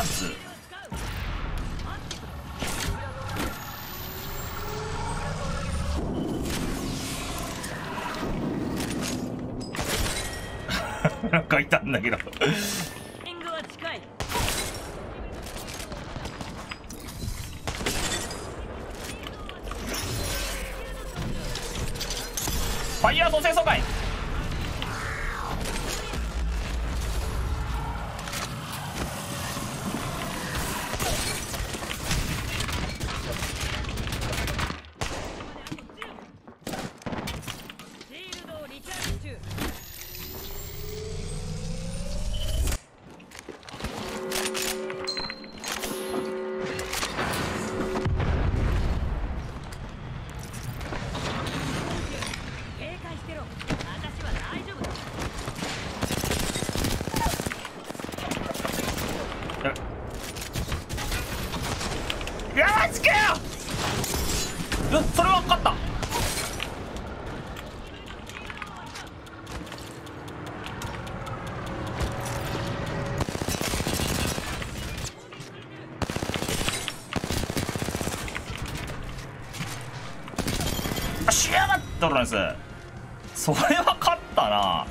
まなんかいたんだけど。ファイヤー蘇生疎開いやマジかようそれは分かった。あしやがっとるんです。それは勝ったな。